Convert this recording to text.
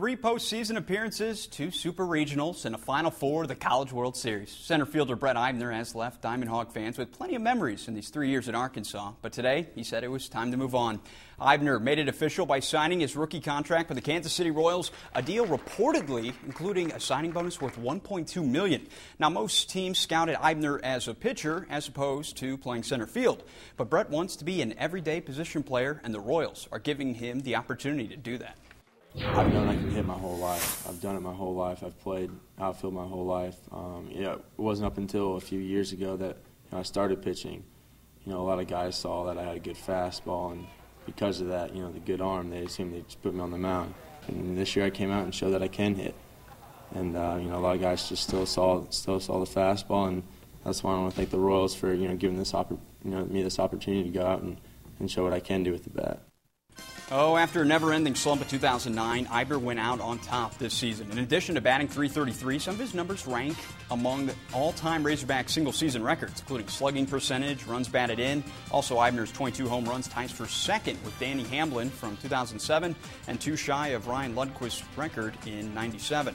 Three postseason appearances, two super regionals, and a Final Four of the College World Series. Center fielder Brett Eibner has left Diamond Hog fans with plenty of memories in these three years in Arkansas. But today, he said it was time to move on. Eibner made it official by signing his rookie contract with the Kansas City Royals, a deal reportedly including a signing bonus worth 1.2 million. Now, most teams scouted Eibner as a pitcher as opposed to playing center field. But Brett wants to be an everyday position player, and the Royals are giving him the opportunity to do that. I've known I can hit my whole life. I've done it my whole life. I've played outfield my whole life. Um, yeah, it wasn't up until a few years ago that you know, I started pitching. You know, a lot of guys saw that I had a good fastball, and because of that, you know, the good arm, they assumed they'd just put me on the mound. And this year I came out and showed that I can hit. And uh, you know, a lot of guys just still saw still saw the fastball, and that's why I want to thank the Royals for you know giving this oppor- you know me this opportunity to go out and, and show what I can do with the bat. Oh, after a never ending slump in 2009, Eibner went out on top this season. In addition to batting 333, some of his numbers rank among all time Razorback single season records, including slugging percentage, runs batted in. Also, Eibner's 22 home runs ties for second with Danny Hamblin from 2007 and two shy of Ryan Lundquist's record in 97.